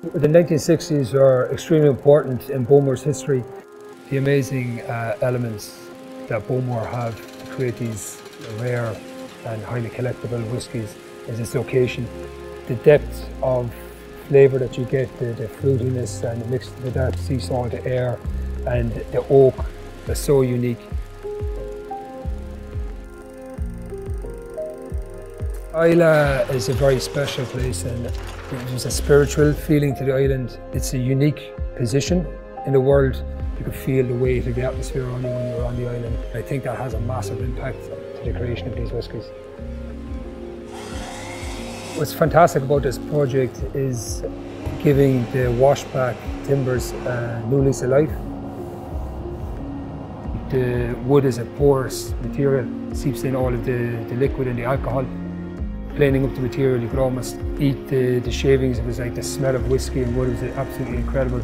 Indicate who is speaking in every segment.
Speaker 1: The 1960s are extremely important in Bowmore's history. The amazing uh, elements that Bowmore have to create these rare and highly collectible whiskies is its location. The depth of flavour that you get, the, the fruitiness and mixed with that sea salt air and the oak is so unique. Islay is a very special place and there's a spiritual feeling to the island. It's a unique position in the world. You can feel the weight of the atmosphere on you when you're on the island. I think that has a massive impact to the creation of these whiskies. What's fantastic about this project is giving the washback timbers a new lease of life. The wood is a porous material, seeps in all of the, the liquid and the alcohol. Planing up the material, you could almost eat the, the shavings. It was like the smell of whiskey and wood. It was absolutely incredible.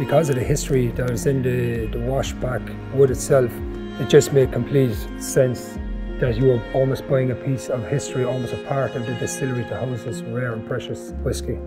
Speaker 1: Because of the history that was in the, the washback wood itself, it just made complete sense that you were almost buying a piece of history, almost a part of the distillery to house this rare and precious whiskey.